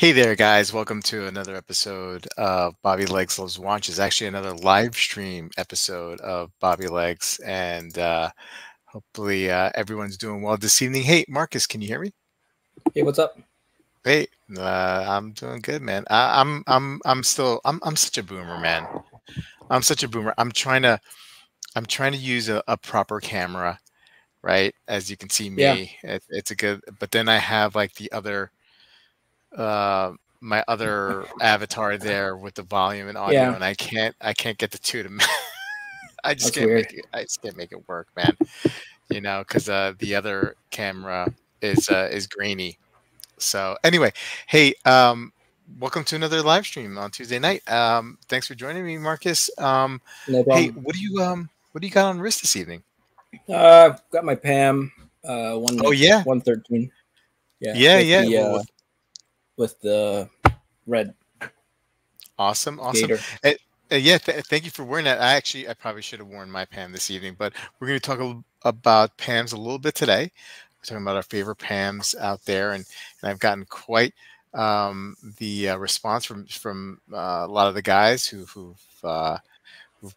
Hey there, guys. Welcome to another episode of Bobby Legs Loves Watch. It's actually another live stream episode of Bobby Legs, and uh, hopefully uh, everyone's doing well this evening. Hey, Marcus, can you hear me? Hey, what's up? Hey, uh, I'm doing good, man. I, I'm I'm I'm still I'm I'm such a boomer, man. I'm such a boomer. I'm trying to I'm trying to use a, a proper camera, right? As you can see me, Yeah. it, it's a good. But then I have like the other uh my other avatar there with the volume and audio Yeah. and I can't I can't get the two to I just That's can't weird. make it I just can't make it work, man. You know, because uh the other camera is uh is grainy. So anyway, hey, um welcome to another live stream on Tuesday night. Um thanks for joining me, Marcus. Um No hey, what do you um what do you got on wrist this evening? Uh, I've got my Pam. Uh, one. Oh yeah. One thirteen. Yeah. Yeah, yeah. The, well, uh, with- with the red awesome, awesome. gator. Uh, yeah, th- thank you for wearing that. I actually, I probably should have worn my Pam this evening, but we're going to talk a l- about Pams a little bit today. We're talking about our favorite Pams out there, and, and I've gotten quite um, the uh, response from from uh, a lot of the guys who who've, uh, who've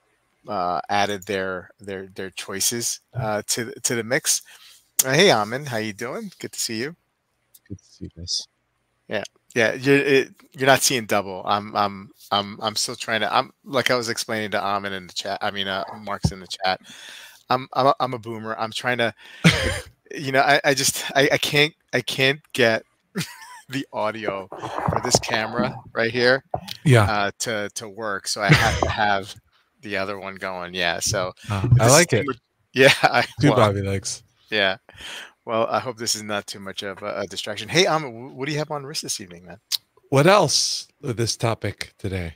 uh, added their their their choices uh, to the- to the mix. Uh, hey, Amin, how you doing? Good to see you. Good to see you guys. Yeah, yeah. you're it, you're not seeing double. I'm I'm I'm I'm still trying to. I'm like I was explaining to Amin in the chat. I mean, uh, Mark's in the chat. I'm I'm a, I'm a boomer. I'm trying to, you know, I, I just I, I can't I can't get the audio for this camera right here Yeah, uh, to to work. So I have to have the other one going. Yeah. So uh, I like it. Yeah. I, Two well, Bobby legs. yeah. Well, I hope this is not too much of a, a distraction. Hey, Amin, what do you have on wrist this evening, man? What else with this topic today?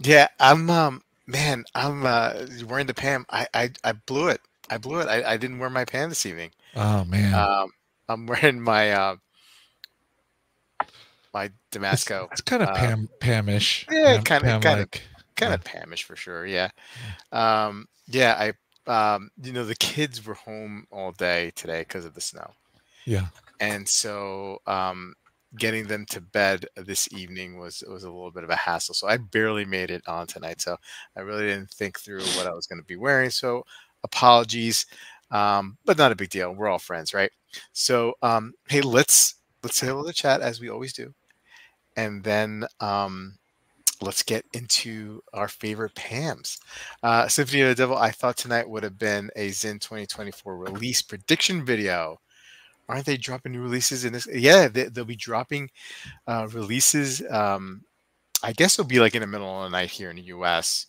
Yeah, I'm um man, I'm uh wearing the Pam. I I, I blew it. I blew it. I, I didn't wear my Pam this evening. Oh man, Um I'm wearing my uh my it's, Damasko. it's kind of uh, Pam Pamish. yeah, kinda- kinda. Kind of Pamish for sure, yeah. Um yeah, I um you know the kids were home all day today because of the snow. Yeah, And so um getting them to bed this evening was was a little bit of a hassle. So I barely made it on tonight. So I really didn't think through what I was going to be wearing. So apologies. Um, but not a big deal. We're all friends, right? So um hey, let's let's say hello to chat as we always do. And then um let's get into our favorite Pams. Uh, Symphony of the Devil, I thought tonight would have been a Zen 2024 release prediction video. Aren't they dropping new releases in this? Yeah, they, they'll be dropping uh, releases. Um, I guess it'll be like in the middle of the night here in the US.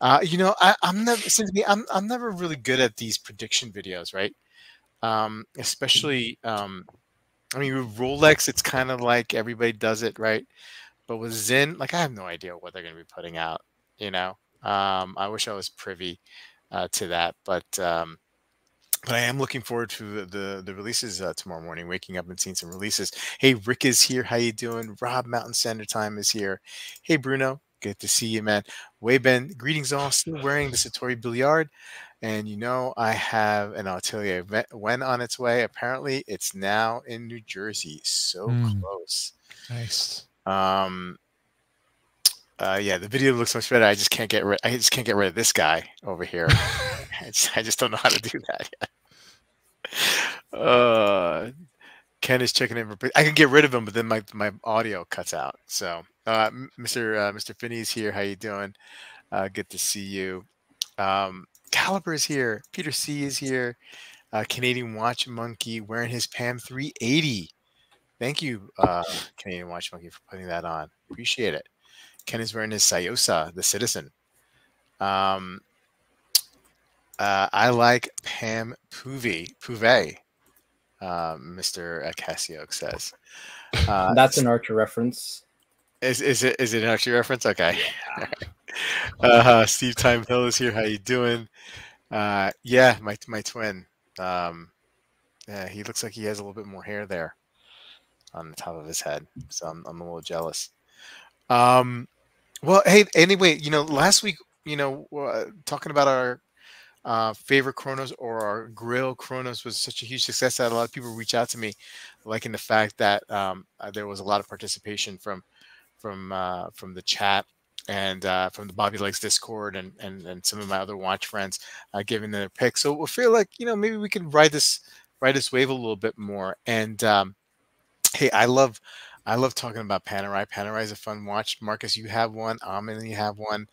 Uh, you know, I, I'm never Symphony. I'm I'm never really good at these prediction videos, right? Um, especially, um, I mean, with Rolex, it's kind of like everybody does it, right? But with Zen, like I have no idea what they're going to be putting out. You know, um, I wish I was privy uh, to that, but um, but I am looking forward to the the, the releases uh, tomorrow morning. Waking up and seeing some releases. Hey, Rick is here. How you doing? Rob Mountain Standard Time is here. Hey, Bruno. Good to see you, man. Wayben, greetings all. Still wearing the Sartory Billiard. And you know, I have an Atelier event when on its way. Apparently, it's now in New Jersey. So Mm. close. nice. Um, uh, yeah, the video looks much better. I just can't get rid. I just can't get rid of this guy over here. I just, I just don't know how to do that yet. Uh, Ken is checking in. For, I can get rid of him, but then my, my audio cuts out. So, uh, Mr. Uh, Mr. Finney's here. How you doing? Uh, good to see you. Um, Caliber is here. Peter C is here. Uh, Canadian Watch Monkey wearing his Pam 380. Thank you, uh, Canadian Watch Monkey, for putting that on. Appreciate it. Ken is wearing his Tsuyosa, the Citizen. Um, uh, I like Pam Pouvet, Pouvet, uh, Mr. Casio says. Uh, That's an Archer reference. is, is it is it an actual reference? Okay. uh, Steve Time Hill is here. How you doing? Uh, yeah, my my twin. Um, yeah, he looks like he has a little bit more hair there on the top of his head. So I'm, I'm a little jealous. Um, well, hey, anyway, you know, last week, you know, uh, talking about our uh, favorite chronos or our grill chronos was such a huge success that a lot of people reach out to me, liking the fact that um, uh, there was a lot of participation from from uh, from the chat and uh, from the Bobby Legs Discord and, and and some of my other watch friends uh, giving their picks. So we feel like you know maybe we can ride this ride this wave a little bit more. And um, hey, I love I love talking about Panerai. Panerai is a fun watch. Marcus, you have one. Amin, you have one.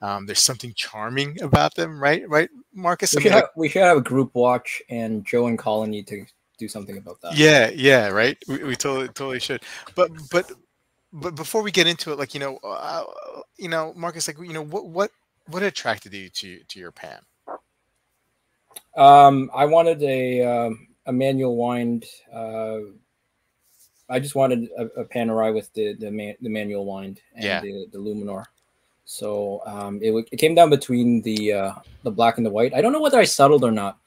Um, there's something charming about them, right? Right, Marcus. We I should, like- have, we should have a group watch, and Joe and Colin need to do something about that. Yeah, yeah, right. We, we totally totally should. But but but before we get into it, like you know, uh, you know, Marcus, like you know, what what what attracted you to to your Pam? Um, I wanted a um, a manual wind. Uh, I just wanted a, a Panerai with the the, man, the manual wind and Yeah. the, the Luminor. So um, it, it came down between the uh, the black and the white. I don't know whether I settled or not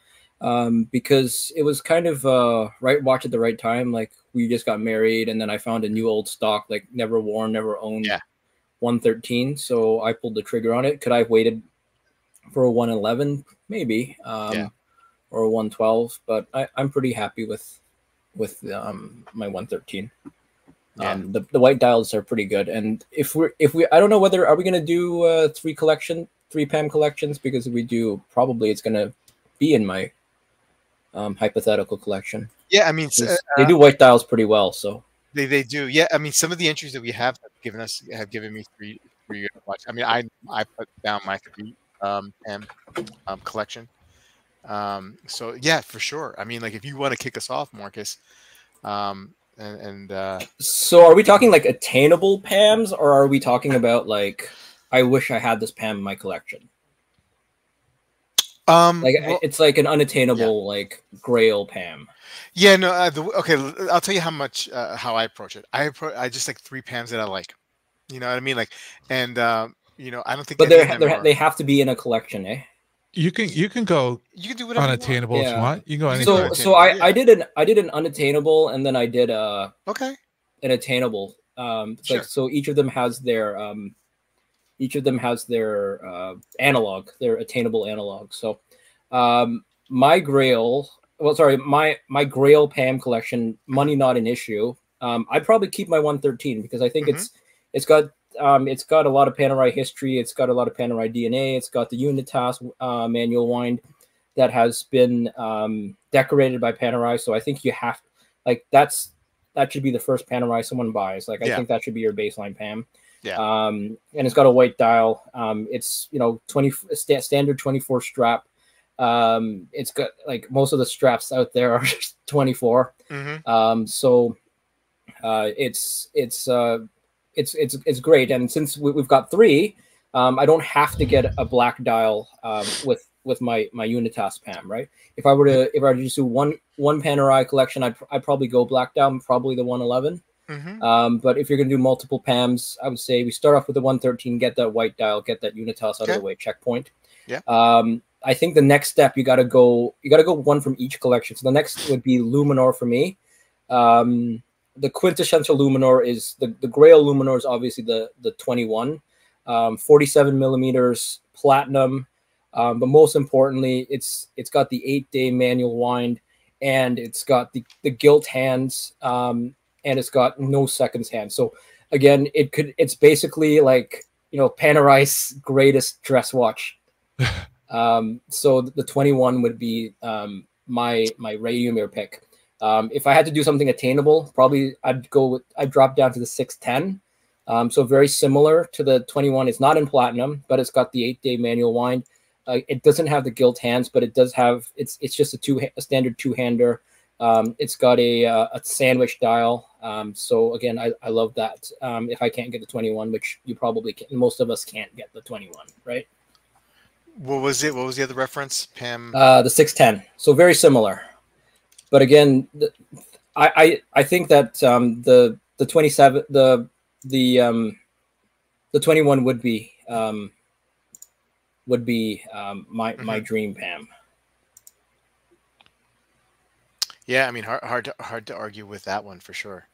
um, because it was kind of uh, right watch at the right time. Like we just got married, and then I found a new old stock, like never worn, never owned, Yeah. 113. So I pulled the trigger on it. Could I have waited for a 111? Maybe. Um, Yeah. Or a 112, but I, I'm pretty happy with with um, my 113. Yeah. Um, the, the white dials are pretty good, and if we're if we I don't know whether are we gonna do uh, three collection three PAM collections because if we do probably it's gonna be in my um, hypothetical collection. Yeah, I mean, uh, they do white dials pretty well, so they they do. Yeah, I mean, some of the entries that we have have given us have given me three three watch. I mean, I I put down my three um Pam um, collection. Um, so yeah, for sure. I mean, like if you want to kick us off, Marcus, um, and and uh, so are we talking like attainable PAMs or are we talking about like I wish I had this PAM in my collection? um, Like well- it's like an unattainable like Grail PAM. Yeah, no. Uh, the, okay, I'll tell you how much uh, how I approach it. I appro- I just like three Pams that I like. You know what I mean? Like, and um, you know, I don't think. But they're, of them they're are- they have to be in a collection, eh? You can you can go you can do whatever. you want. unattainable if you want. You can go You anything. So so I, attainable, I did an I did an unattainable and then I did a Okay. an attainable. Um Sure. like so each of them has their um each of them has their uh analog, their attainable analog. So um my grail well sorry, my my grail PAM collection, money not an issue. Um I'd probably keep my 113 because I think Mhm. it's it's got um, it's got a lot of Panerai history. It's got a lot of Panerai DNA. It's got the Unitas uh, manual wind that has been um, decorated by Panerai. So I think you have like that's that should be the first Panerai someone buys. Like I Yeah. think that should be your baseline Pam. Yeah. Um, and it's got a white dial. Um, it's you know twenty sta- standard twenty four strap. Um, it's got like most of the straps out there are twenty four. Mm-hmm. Um, so uh, it's it's uh, it's it's it's great. And since we, we've got three, um, I don't have to get a black dial um, with with my my Unitas Pam. Right? If I were to if I were to just do one one Panerai collection, I'd I'd probably go black dial, probably the 111. Mm-hmm. Um, but if you're going to do multiple PAMs, I would say we start off with the 113, get that white dial, get that Unitas out Okay. of the way, checkpoint. Yeah. Um, I think the next step you got to go, you got to go one from each collection. So the next would be Luminor for me. Um, the quintessential Luminor is the, the Grail Luminor is obviously the the 21, um, 47 millimeters platinum. Um, but most importantly, it's it's got the eight day manual wind and it's got the the gilt hands um, and it's got no seconds hand. So again, it could it's basically like you know Panerai's greatest dress watch. um, so the 21 would be um, my my Radiomir pick. Um, if I had to do something attainable, probably I'd go with I'd drop down to the 610. Um, so very similar to the 21. It's not in platinum, but it's got the eight day manual wind. Uh, it doesn't have the gilt hands, but it does have it's it's just a two a standard two hander. Um, it's got a, uh, a sandwich dial. Um, so again, I, I love that. Um, if I can't get the 21, which you probably can, most of us can't get the 21, right? What was it? What was the other reference? Pam. Uh, the 610. So very similar. But again, the, I, I I think that um, the the 27 the the um, the 21 would be um, would be um, my my dream Pam. yeah, I mean, hard hard to, hard to argue with that one for sure.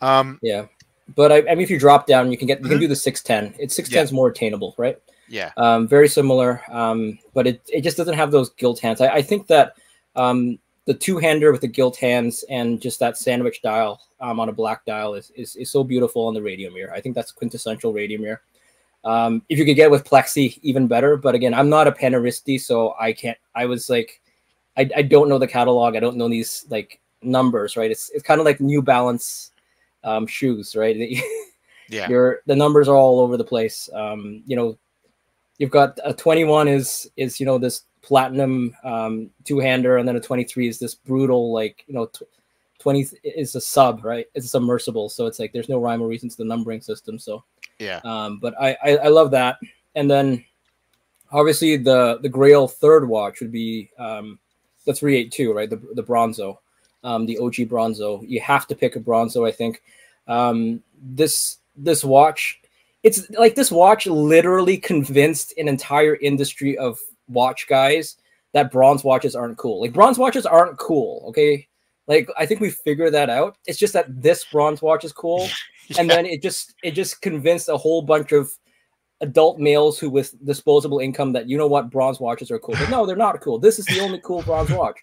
Um, Yeah, but I, I mean, if you drop down, you can get you can do the six ten. It's six ten is more attainable, right? Yeah. Um, very similar, um, but it, it just doesn't have those gilt hands. I, I think that um, the two hander with the gilt hands and just that sandwich dial um, on a black dial is, is, is so beautiful on the Radiomir. I think that's quintessential Radiomir. Um, if you could get with Plexi, even better. But again, I'm not a Paneristi, so I can't. I was like, I, I don't know the catalog. I don't know these like numbers, right? It's it's kind of like New Balance um, shoes, right? Yeah. Your the numbers are all over the place. Um, you know, you've got a 21 is is you know this platinum um, two hander, and then a 23 is this brutal like you know. T- 20 is a sub, right? It's a submersible, so it's like there's no rhyme or reason to the numbering system. So Yeah. um, but I, I I love that. And then obviously the the Grail third watch would be um, the 382, right? The the Bronzo, um, the OG Bronzo. You have to pick a Bronzo, I think. Um, this this watch, it's like this watch literally convinced an entire industry of watch guys that bronze watches aren't cool. Like bronze watches aren't cool, okay? Like I think we figured that out. It's just that this bronze watch is cool. And then it just it just convinced a whole bunch of adult males who with disposable income that you know what bronze watches are cool. But no they're not cool. This is the only cool bronze watch.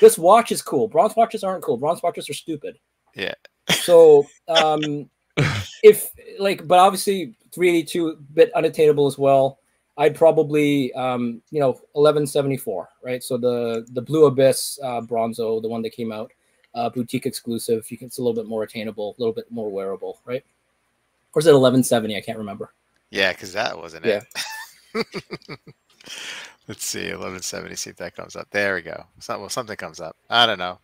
This watch is cool. Bronze watches aren't cool. Bronze watches are stupid. Yeah. so um if like but obviously 382 bit unattainable as well i'd probably um you know 1174 right so the the blue abyss uh bronzo the one that came out uh, boutique exclusive. You can, it's a little bit more attainable, a little bit more wearable, right? Or is it 1170? I can't remember. Yeah, because that wasn't Yeah. it. Let's see, eleven seventy. See if that comes up. There we go. Some, well, something comes up. I don't know.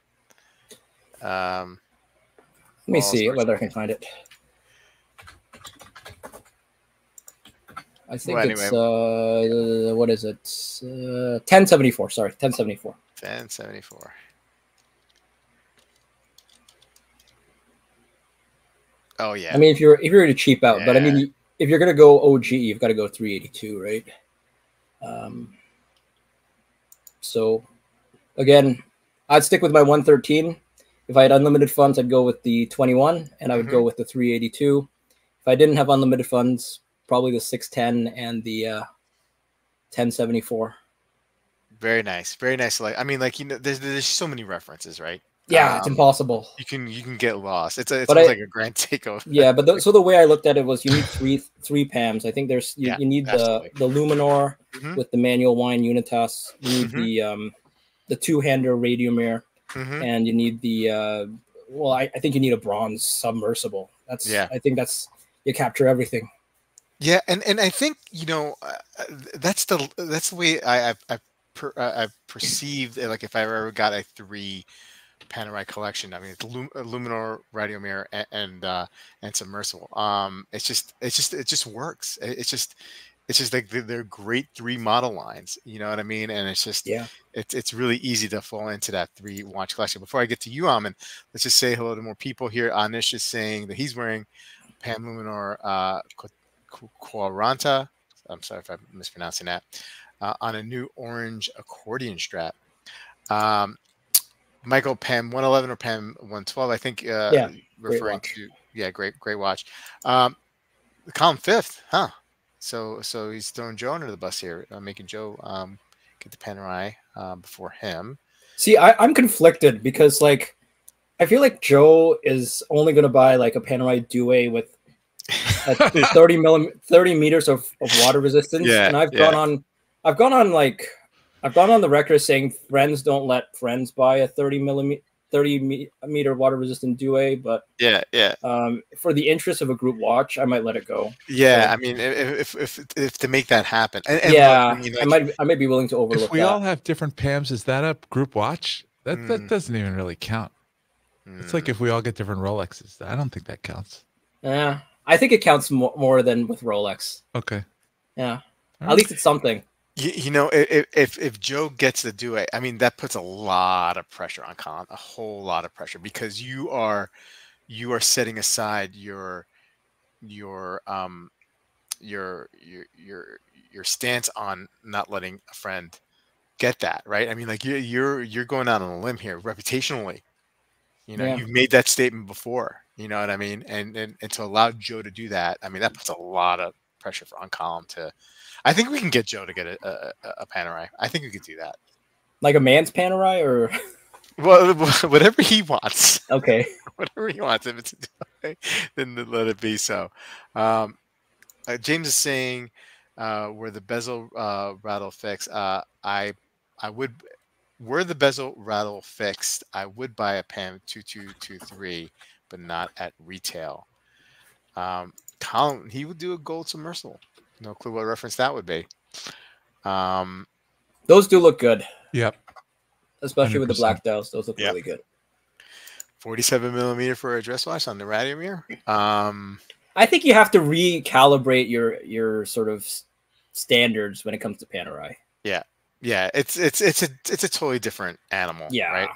Um, Let me see whether I can find it. I think Well, it's uh, what is it? Uh, 1074. Sorry, 1074. ten seventy four. Oh yeah. I mean, if you're if you're to cheap out, but I mean, if you're gonna go OG, you've got to go 382, right? Um. So, again, I'd stick with my 113. If I had unlimited funds, I'd go with the 21, and I would go with the 382. If I didn't have unlimited funds, probably the 610 and the uh, 1074. very nice. Very nice. Like I mean, like you know, there's there's so many references, right? Yeah, it's Um, impossible. You can you can get lost. It's a, it's I- like a grand takeover. Yeah, but the, so the way I looked at it was you need three three PAMs. I think there's you, Yeah, you need the absolutely. the Luminor Mhm. with the manual wine Unitas. You need Mhm. the um the two hander Radiomir, Mhm. and you need the uh well I, I think you need a bronze submersible. That's Yeah. I think that's you capture everything. Yeah, and and I think you know uh, uh, that's the that's the way I I I, per, uh, I perceived like if I ever got a three Panerai collection. I mean, it's Lum- uh, Luminor, Radiomir, and and, uh, and Submersible. Um, it's just it's just it just works. It- It's just it's just like they're, great three model lines. You know what I mean? And it's just Yeah. it's it's really easy to fall into that three watch collection. Before I get to you, Amin, let's just say hello to more people here. Anish is saying that he's wearing Pan Luminor uh, Quaranta. I'm sorry if I'm mispronouncing that. Uh, on a new orange accordion strap. Um, Michael Pam 111 or Pam 112, I think. Uh, Yeah, referring to yeah, great great watch. Um, column fifth, huh? So so he's throwing Joe under the bus here, uh, making Joe um, get the Panerai uh, before him. See, I, I'm conflicted because like I feel like Joe is only gonna buy like a Panerai Due with 30 millim 30 meters of, of water resistance. Yeah, and I've yeah. gone on I've gone on like I've gone on the record saying friends don't let friends buy a 30 millimeter 30 me- meter water resistant Due, but Yeah, yeah, um, for the interest of a group watch, I might let it go. yeah. So- I mean, if if, if if to make that happen, and, and look, yeah, I mean, I might I might be willing to overlook If we that. all have different PAMs, is that a group watch? That Mm. that doesn't even really count. It's like mm, if we all get different Rolexes. I don't think that counts. yeah, I think it counts more, more than with Rolex. Okay. Yeah, All at least it's something. you, you know, i- i- if if Joe gets the duet, I mean, that puts a lot of pressure on Colin, a whole lot of pressure because you are you are setting aside your your um your your your your stance on not letting a friend get that right i mean like you're you're you're going out on a limb here reputationally you know Yeah. you've made that statement before you know what i mean and, and and to allow joe to do that i mean that puts a lot of pressure for on Colin to I think we can get Joe to get a, a, a- Panerai. I think we could do that. Like a man's Panerai, or Well, whatever he wants, okay. whatever he wants. If it's a then let it be so. Um, uh, James is saying, uh, "Were the bezel uh, rattle fixed? Uh, I, I would. Were the bezel rattle fixed? I would buy a Pam two two two three, but not at retail." Um, Colin, he would do a gold submersible. No clue what reference that would be. Um, Those do look good, Yep. especially with the black dials. Those look Yeah. really good. 47 millimeter for a dress watch on the Radiomir. Um, I think you have to recalibrate your your sort of standards when it comes to Panerai. Yeah, yeah, it's it's it's a it's a totally different animal. Yeah, Right.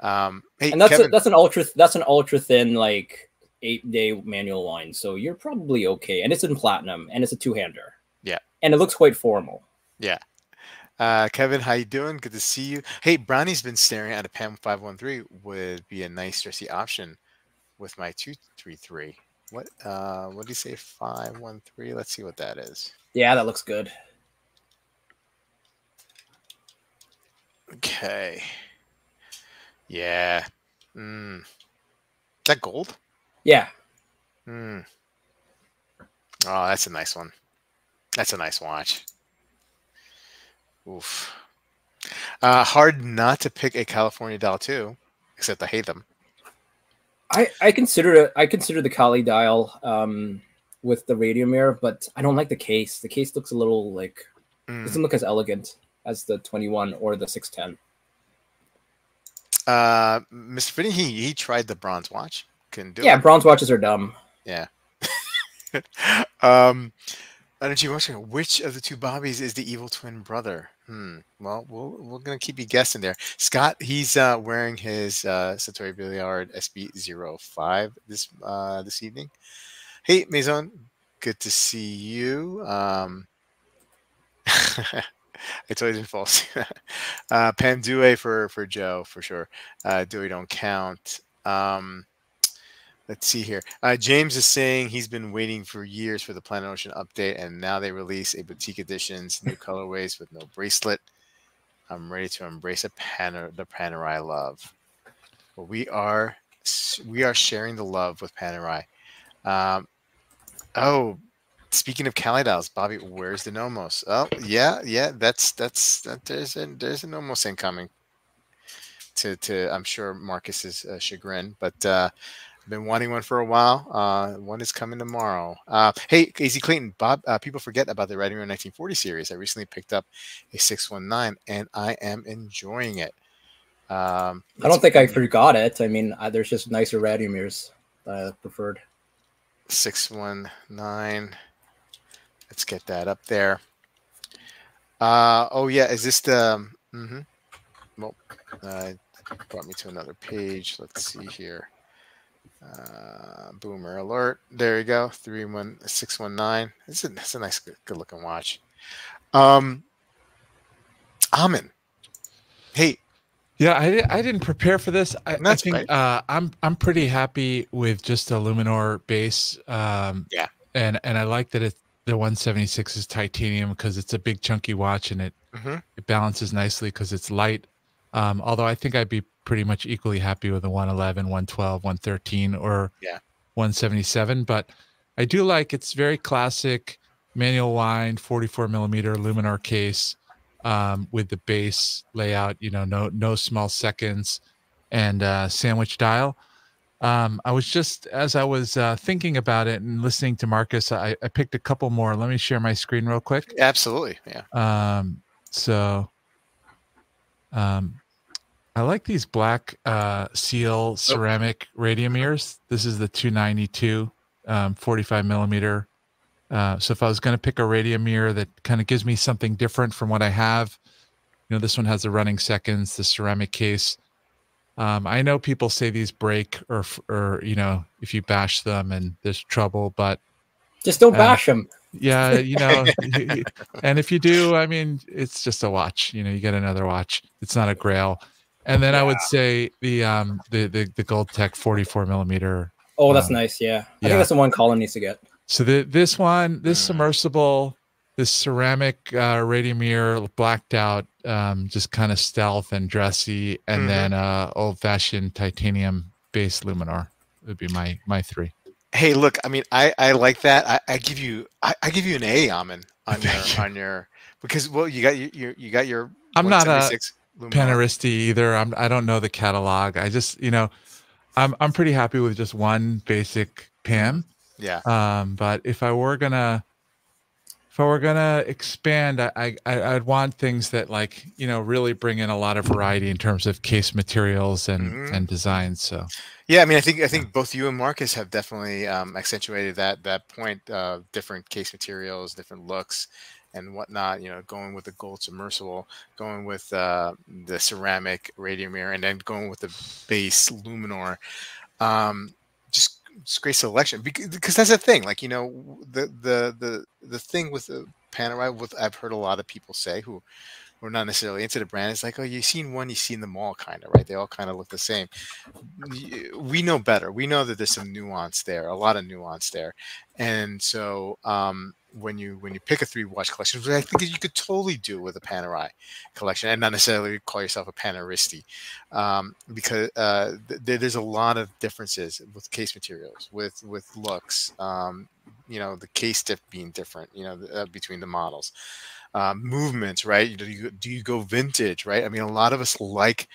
Um, hey, and that's a, that's an ultra that's an ultra thin like eight day manual line, so you're probably okay. And it's in platinum, and it's a two hander. Yeah. and it looks quite formal. Yeah. Uh, Kevin, how you doing? Good to see you. Hey, Brownie's been staring at a PAM five one three. Would be a nice dressy option with my two three three. What uh, what do you say? Five one three. Let's see what that is. Yeah, that looks good. Okay. Yeah. Mm. Is that gold? Yeah, Hmm. Oh, that's a nice one. That's a nice watch. Oof. Uh, hard not to pick a California dial too, except I hate them. I I consider it. I consider the Kali dial um, with the Radiomir, but I don't like the case. The case looks a little like Mm. doesn't look as elegant as the 21 or the 610. Uh, Mr. Finney, he, he tried the bronze watch. Couldn't do it Yeah, it. bronze watches are dumb. Yeah. um, Energy watching. Which of the two Bobbies is the evil twin brother? Hmm. Well, we'll we're gonna keep you guessing there. Scott, he's uh, wearing his uh, Sartory Billiard SB05 this uh, this evening. Hey, Maison, good to see you. Um, I you didn't fall asleep. uh, Pam Due for for Joe for sure. Uh, Dewey don't count. Um, let's see here. Uh, James is saying he's been waiting for years for the Planet Ocean update, and now they release a boutique editions, new colorways with no bracelet. I'm ready to embrace a Paner, the Panerai love. Well, we are we are sharing the love with Panerai. Um, oh, speaking of Calidals, Bobby, where's the Nomos? Oh, yeah, yeah, that's that's that. There's a there's a Nomos incoming. To to I'm sure Marcus's uh, chagrin, but uh, I've been wanting one for a while. Uh, one is coming tomorrow. Uh, hey, Casey Clayton, Bob. Uh, people forget about the Radiomir 1940 series. I recently picked up a 619, and I am enjoying it. Um, I don't think I forgot it. I mean, uh, there's just nicer Radiomir's that I preferred. 619. Let's get that up there. Uh, oh yeah, is this the? Mm-hmm. Well, uh, brought me to another page. Let's see here. Uh, boomer alert. There you go. Three one six one nine. It's a, it's a nice, good, good looking watch. Um, Amin. Hey, Yeah, I, I didn't prepare for this. I, I That's think right. uh, I'm I'm pretty happy with just a Luminor base. Um, Yeah. and and I like that it's the 176 is titanium because it's a big chunky watch and it Mhm. it balances nicely because it's light. Um, although I think I'd be pretty much equally happy with a 111, 112, 113, or Yeah. 177. But I do like it's very classic manual wind, 44 millimeter Luminor case um, with the base layout. You know, no no small seconds and uh, sandwich dial. Um, I was just as I was uh, thinking about it and listening to Marcus, I, I picked a couple more. Let me share my screen real quick. absolutely. Yeah. Um, so um, I like these black uh, seal ceramic Radiomirs. This is the 292 um, 45 millimeter. Uh, so if I was going to pick a Radiomir that kind of gives me something different from what I have, you know, this one has the running seconds, the ceramic case. Um, I know people say these break or, or, you know, if you bash them and there's trouble, but Just don't Uh, bash them. yeah, you know, and if you do, I mean, it's just a watch. You know, you get another watch. It's not a Grail. And then I would say the um the the, the Goldtech 44 millimeter. Oh, that's um, nice. Yeah, I yeah. think that's the one Colin needs to get. So the this one, this Mm. submersible, this ceramic uh, radiomir blacked out, um, just kind of stealth and dressy, and Mhm. then uh, old fashioned titanium base Luminor would be my my three. Hey, look, I mean, I, I like that. I, I give you I, I give you an A, Amin, on your you. on your because well, you got your, you got your. I'm not a 176 Luminor. Paneristi either. I'm I don't know the catalog. I just you know, I'm I'm pretty happy with just one basic PAM. Yeah. Um, but if I were gonna, if I were gonna expand, I, I I'd want things that like you know really bring in a lot of variety in terms of case materials and Mhm. and designs. So Yeah, I mean, I think I think both you and Marcus have definitely um, accentuated that that point. Uh, different case materials, different looks, and whatnot. You know, going with the gold submersible, going with uh, the ceramic Radiomir, and then going with the base Luminor. Um, just, great selection because, because that's the thing. Like you know, the the the the thing with the Panerai, with I've heard a lot of people say who. are not necessarily into the brand. It's like, oh, you've seen one, you've seen them all, kind of, right? They all kind of look the same we know better. We know that there's some nuance there, a lot of nuance there, and so um, when you when you pick a three watch collection, which I think you could totally do with a Panerai collection, and not necessarily call yourself a Paneristi, um, because uh, th- there's a lot of differences with case materials, with with looks. Um, you know, the case dip being different. You know, uh, between the models. Um, movements, right? Do you, do you go vintage, right? I mean, a lot of us like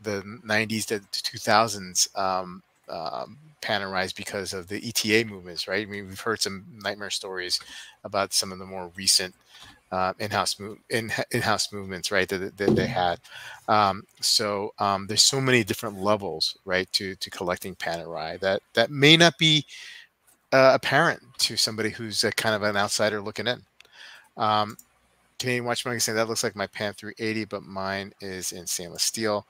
the 90s to 2000s um, um, Panerais because of the ETA movements, right? I mean, we've heard some nightmare stories about some of the more recent uh, in-house move in, in-house movements, right? That, that they had. Um, so um, there's so many different levels, right, to to collecting Panerai that that may not be uh, apparent to somebody who's a kind of an outsider looking in. Um, Canadian Watch Monkey saying that looks like my Pam 380, but mine is in stainless steel.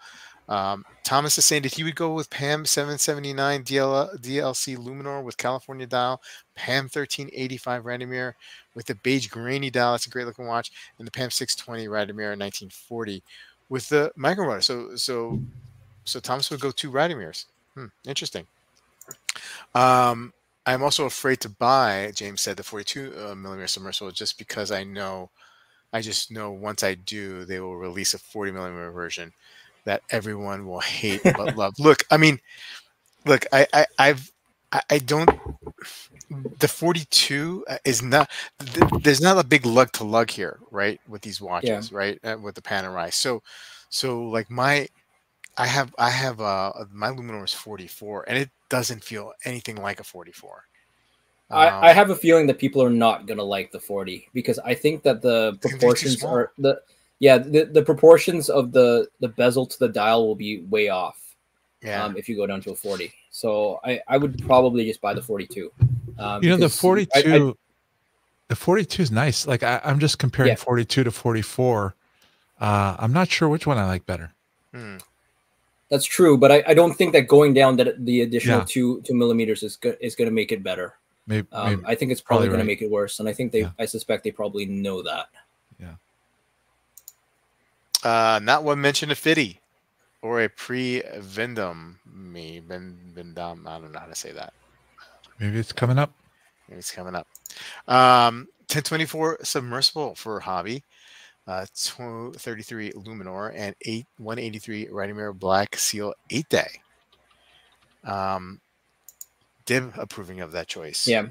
Um, Thomas is saying that he would go with PAM 779 DL, DLC Luminor with California dial, PAM 1385 Radiomir with the beige grainy dial. That's a great looking watch, and the PAM 620 Radiomir 1940 with the micro motor. So, so, so Thomas would go two Radiomirs. Hmm, interesting. Um, I'm also afraid to buy. James said the 42 uh, millimeter submersible just because I know, I just know once I do, they will release a 40 millimeter version that everyone will hate but love. Look, I mean, look, I, I I've I, I don't. The 42 is not. th- There's not a big lug to lug here, right? With these watches, right? Uh, with the Panerai. So, so like my, I have I have uh my Luminor is 44, and it doesn't feel anything like a 44. Um, I, I have a feeling that people are not gonna like the 40 because I think that the It's gonna be too proportions are the yeah the, the proportions of the the bezel to the dial will be way off yeah. um, if you go down to a 40. So I I would probably just buy the 42. Um, you know the 42, I- I- the 42 is nice. Like I, I'm just comparing Yeah. 42 to 44. Uh, I'm not sure which one I like better. Hmm. that's true, but I, I don't think that going down that the additional Yeah. two two millimeters is go, is going to make it better. Maybe, Um, maybe I think it's probably, probably going right. to make it worse, and I think they Yeah. I suspect they probably know that. Uh, not one mention of Fitty or a pre-Vendum me Ven- Vendum. I don't know how to say that. maybe it's coming up. Maybe it's coming up. Um, 1024 submersible for hobby. Uh, tw- 33 Luminor and eight 183 Radiomir Black Seal eight day. Um, Dib approving of that choice. Yeah,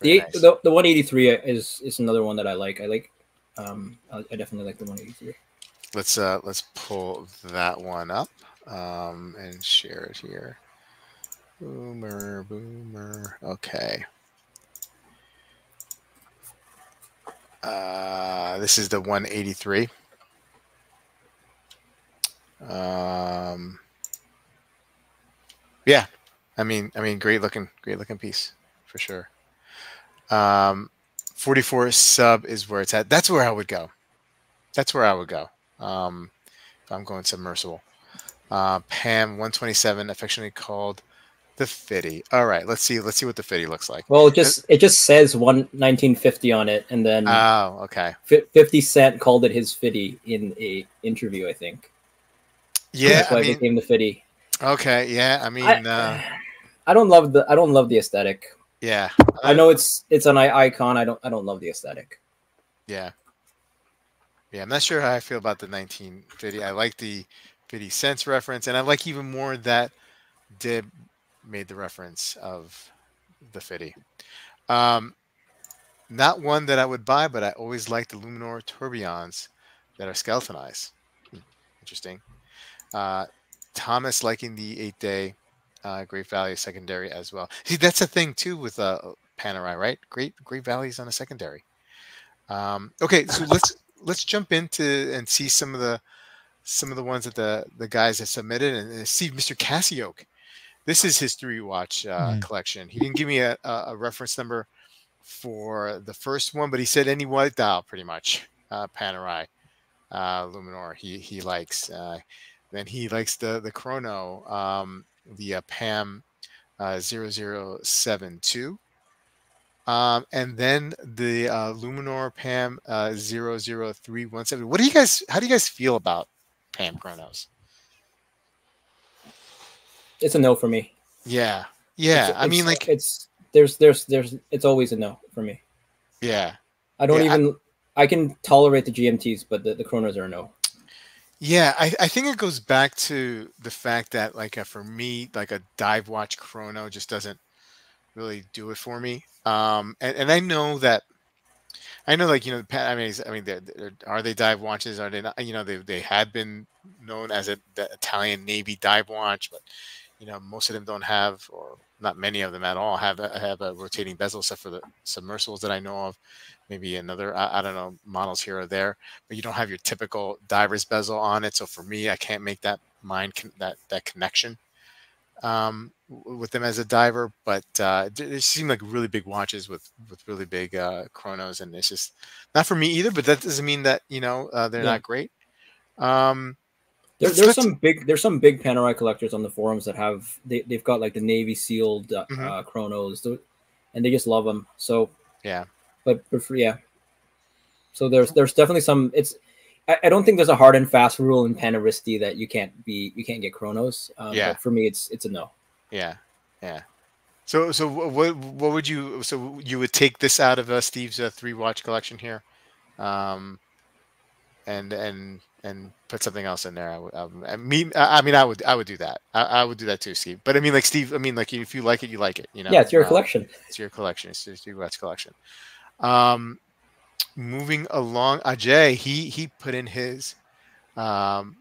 Very the, nice. the the 183 is is another one that I like. I like. Um, I, I definitely like the 183. Let's uh let's pull that one up um and share it here. Boomer boomer. Okay. Uh this is the 183 um yeah. I mean i mean great looking great looking piece for sure. Um 44 sub is where it's at. That's where i would go. That's where i would go um, if I'm going submersible. Uh, Pam 127, affectionately called the Fitty. All right, let's see. Let's see what the Fitty looks like. Well, it just it just says one 1950 on it, and then Oh, okay. fi 50 Cent called it his fitty in a interview. I think. Yeah, That's why I it became the fitty. okay, yeah. I mean, I, uh, I don't love the I don't love the aesthetic. yeah. I know it's it's an icon. I don't I don't love the aesthetic. Yeah. Yeah, I'm not sure how I feel about the 1950. I like the 50 cents reference, and I like even more that Dib made the reference of the 50. Um, not one that I would buy, but I always like the Luminor tourbillons that are skeletonized. Hmm, interesting. Uh, Thomas liking the eight day uh, Great Valley secondary as well. See, that's a thing too with uh, Panerai, right? Great Great Valley's on a secondary. Um, okay, so let's let's jump into and see some of the some of the ones that the the guys have submitted and see Mr. Cassioke. This is his three watch uh, mm. collection. He didn't give me a, a, reference number for the first one, but he said any white dial pretty much. Uh, Panerai, uh, Luminor. He he likes. Uh, then he likes the the Chrono, um, the uh, PAM uh, 0072. Um, and then the uh, Luminor PAM uh, 00317. What do you guys, how do you guys feel about PAM Chronos? It's a no for me. Yeah. Yeah. It's, I mean, like, it's, there's, there's, there's, it's always a no for me. Yeah. I don't yeah, even, I, I, can tolerate the GMTs, but the, the Chronos are a no. Yeah, I, I think it goes back to the fact that, like, uh, for me, like a dive watch chrono just doesn't really do it for me. Um, and, and I know that I know, like you know, I mean, I mean, they're, they're, are they dive watches? Are they not? You know, they they had been known as a the Italian Navy dive watch, but you know, most of them don't have, or not many of them at all, have a, have a rotating bezel, except for the submersibles that I know of. Maybe another, I, I don't know, models here or there, but you don't have your typical diver's bezel on it. So for me, I can't make that mind that that connection um, with them as a diver, but uh, they seem like really big watches with with really big uh, chronos, and it's just not for me either. But that doesn't mean that you know uh, they're yeah. not great. Um, there, there's some big there's some big Panerai collectors on the forums that have they they've got like the Navy sealed uh, mm-hmm. Uh, chronos, and they just love them. So yeah, but, but for, yeah, so there's there's definitely some it's I, I, don't think there's a hard and fast rule in Paneristi that you can't be you can't get chronos. Um, yeah. for me, it's it's a no. Yeah, yeah. So so what what would you so you would take this out of uh, Steve's uh, three watch collection here, um, and and and put something else in there. I, would, um, I mean, I mean, I would, I would do that. I, I, would do that too, Steve. But I mean, like Steve, I mean, like if you like it, you like it. You know. Yeah, it's your uh, collection. It's your collection. It's your watch collection. Um, moving along, Ajay, he he put in his. Um,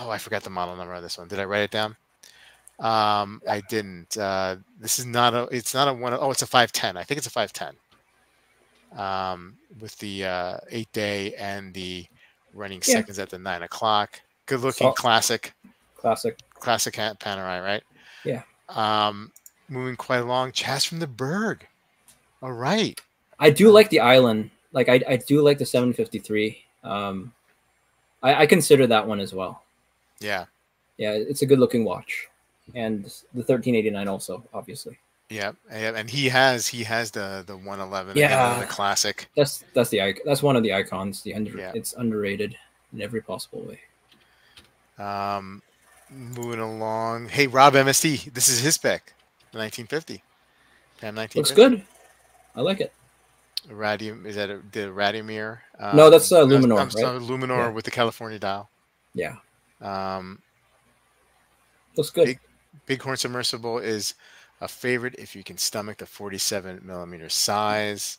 oh, I forgot the model number of this one. Did I write it down? Um, I didn't. Uh, this is not a. It's not a one. Oh, it's a five ten. I think it's a five ten. Um, with the uh, eight day and the running yeah. seconds at the nine o'clock. Good looking, oh. classic. Classic. Classic Panerai, right? Yeah. Um, moving quite along. Chas from the Berg. All right. I do like the island like I, I do like the 753. Um, I, I consider that one as well. Yeah. Yeah, it's a good looking watch, and the 1389 also, obviously. Yeah, and he has he has the the 111. Yeah, the classic. That's that's the that's one of the icons. The under yeah. it's underrated in every possible way. Um, moving along. Hey, Rob MSD, this is his pick, 1950. Pam 1950. Looks good. I like it. Radium is that a, the Radiomir? Um, no, that's uh, Luminor. I'm, right? Luminor yeah. with the California dial. Yeah. Um, looks good. Big, Bighorn submersible is a favorite if you can stomach the 47 millimeter size.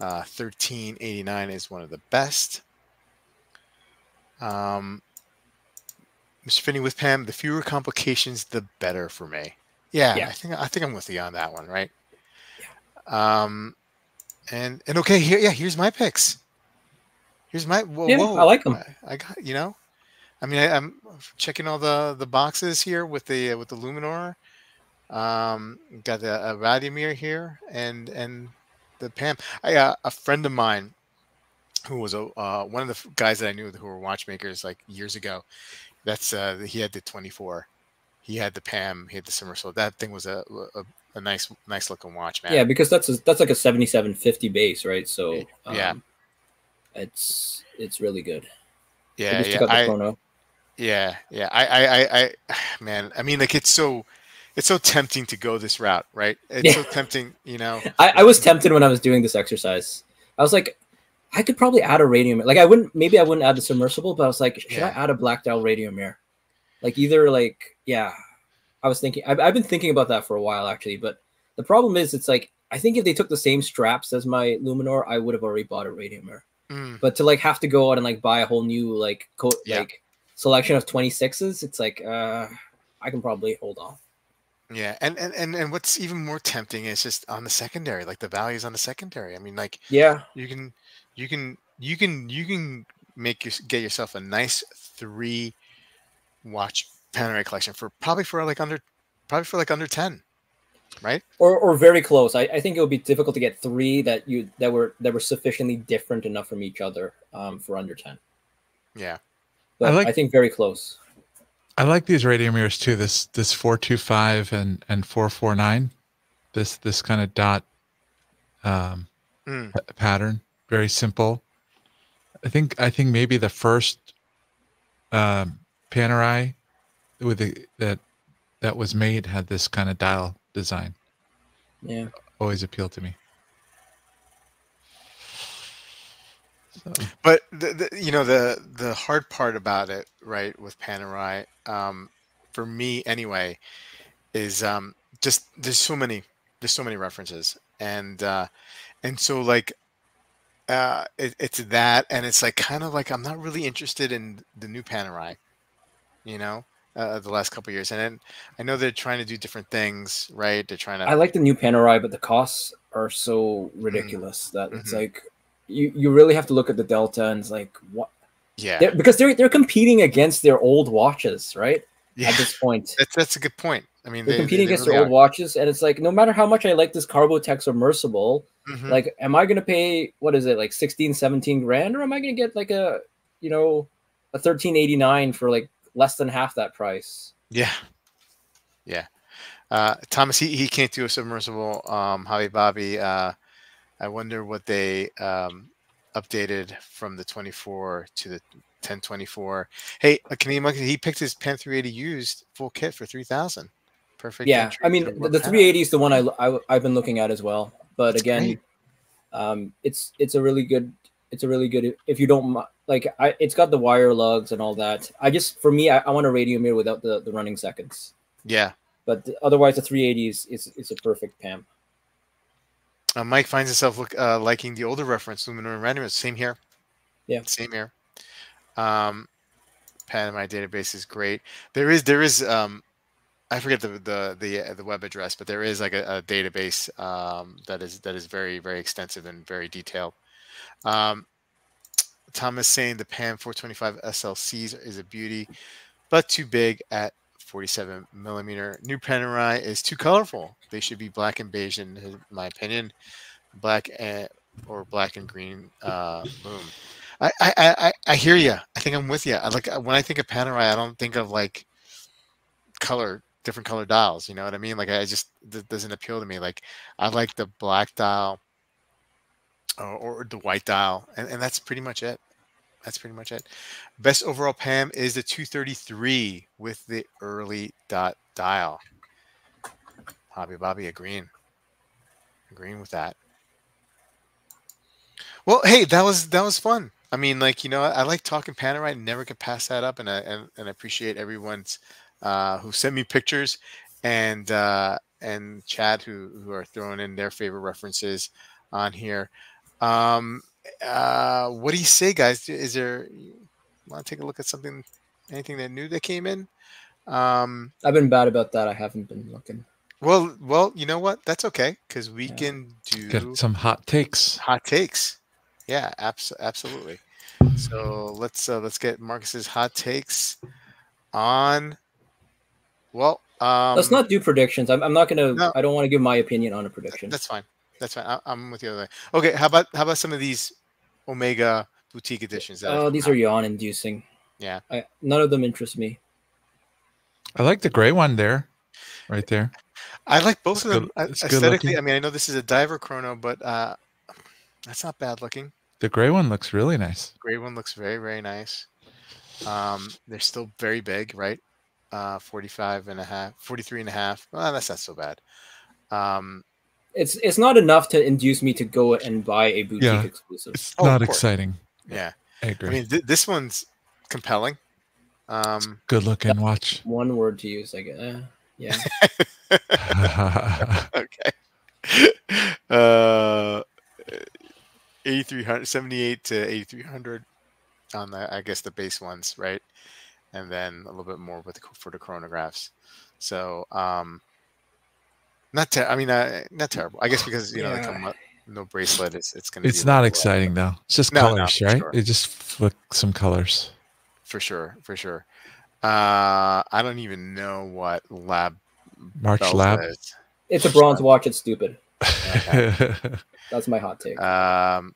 Uh, 1389 is one of the best. Um, Mr. Finney with Pam, the fewer complications, the better for me. Yeah, yeah, I think I think I'm with you on that one, right? Yeah. Um, and and okay, here yeah, here's my picks. Here's my whoa, yeah, whoa. I like them. I, I, got you know, I mean, I, am checking all the the boxes here with the with the Luminor. Um, got the uh, Radiomir here and and the Pam. I uh, a friend of mine who was a uh, one of the guys that I knew who were watchmakers like years ago. That's uh, he had the 24. He had the Pam. He had the Somersault. That thing was a, a a nice nice looking watch, man. Yeah, because that's a, that's like a seventy seven fifty base, right? So um, yeah, it's it's really good. Yeah, yeah, I, yeah, yeah. I, I, I, I, man. I mean, like it's so it's so tempting to go this route, right? It's yeah. so tempting, you know. I, I was tempted when I was doing this exercise. I was like, I could probably add a radium. Like I wouldn't, maybe I wouldn't add the submersible, but I was like, should Yeah. I add a black dial Radiomir? Like either like, yeah, I was thinking. I've, I've been thinking about that for a while actually, but the problem is, it's like I think if they took the same straps as my Luminor, I would have already bought a Radiomir. Mm, But to like have to go out and like buy a whole new like co- Yeah. like selection of 26s, it's like uh I can probably hold on. yeah, and, and and and what's even more tempting is just on the secondary, like the values on the secondary. I mean, like Yeah. you can you can you can you can make your, get yourself a nice three watch Panerai collection for probably for like under probably for like under 10 right Or or very close. I, I think it would be difficult to get three that you that were that were sufficiently different enough from each other um for under 10. yeah But I, like- I think very close. I like these Radiomirs too. This this four two five and and four four nine. This this kind of dot um, Mm, p- pattern. Very simple. I think I think maybe the first um, Panerai with the that that was made had this kind of dial design. Yeah. Always appealed to me. So, but the, the you know the the hard part about it right with Panerai um for me anyway is um just there's so many there's so many references and uh and so like uh it, it's that and it's like kind of like i'm not really interested in the new panerai you know uh, the last couple years and then i know they're trying to do different things right they're trying to I like the new Panerai, but the costs are so ridiculous that it's Mhm. like you, you really have to look at the delta and it's like what yeah they're, because they're they're competing against their old watches, right? yeah At this point. that's that's a good point i mean They're they, competing they against really their old watches, and it's like no matter how much I like this Carbotech submersible, are. Mhm. like am I gonna pay what is it like 16, 17 grand, or am I gonna get like a you know a thirteen eighty nine for like less than half that price? Yeah. Yeah. Uh, Thomas, he, he can't do a submersible. Um, Javi Bobby, uh, I wonder what they um, updated from the 24 to the 1024. Hey, a Canadian monkey, he picked his Pam 380 used full kit for 3000 Perfect. yeah, I mean the, the 380 is the one I, I I've been looking at as well. But That's again, um, it's it's a really good it's a really good if you don't like I it's got the wire lugs and all that. I just for me I, I want a Radiomir without the the running seconds. Yeah. But th- otherwise, the 380 is is, is a perfect PAM. Uh, Mike finds himself look, uh, liking the older reference, Luminor and Random. Same here. Yeah. Same here. Um, Panama database is great. There is there is um, I forget the the the uh, the web address, but there is like a, a database um, that is that is very very extensive and very detailed. Um, Thomas saying the Pam 425 SLCs is a beauty, but too big at 47 millimeter. New Panerai is too colorful. They should be black and beige, in my opinion. Black and or black and green uh, boom. I, I, I, I- hear you. I think I'm with you. I like when I think of Panerai, I don't think of like color, different color dials. You know what I mean? Like I just doesn't appeal to me. Like I like the black dial or, or the white dial, and, and that's pretty much it. That's pretty much it. Best overall PAM is the 233 with the early dot dial. Hobby Bobby agreeing. Agreeing with that. Well, hey, that was that was fun. I mean, like you know, I, like talking Panerai. Never could pass that up, and I and, and I appreciate everyone's uh, who sent me pictures and uh, and Chad who who are throwing in their favorite references on here. Um, uh, what do you say, guys? Is there want to take a look at something, anything that new that came in? Um, I've been bad about that. I haven't been looking. well, well, you know what? That's okay because we Yeah. can do get some hot takes. hot takes. Yeah, abs- absolutely. So let's uh, let's get Marcus's hot takes on. Well, um, Let's not do predictions. I'm, I'm not gonna. No. I don't want to give my opinion on a prediction. That's fine. That's fine. I, I'm with you. on that. Okay, how about how about some of these Omega boutique editions? Oh, come these are yawn inducing. Yeah. I, none of them interest me. I like the gray one there, right there. I like both It's of them good- uh, aesthetically. I mean, I know this is a diver chrono, but uh, that's not bad looking. The gray one looks really nice. Gray one looks very very nice. Um, they're still very big, right? Uh, 45 and a half, 43 and a half. Well, that's not so bad. Um, it's it's not enough to induce me to go and buy a boutique Yeah. exclusive. It's Oh, not exciting. Yeah. I agree. I mean, th- this one's compelling. Um, Good looking watch. One word to use, like, eh, yeah. okay. Uh, 8300, 78 to 8300 on the, I guess the base ones, right? And then a little bit more with the, for the chronographs. So, um, not ter- I mean, uh, not terrible. I guess because you know they Yeah. come up, no bracelet. It's it's gonna. it's be not little, exciting though. It's just No, no, colors, for right? sure. It just flick some colors. for sure, for sure. Uh, I don't even know what lab March Lab. is. It's a bronze watch. It's stupid. Okay. That's my hot take. Um,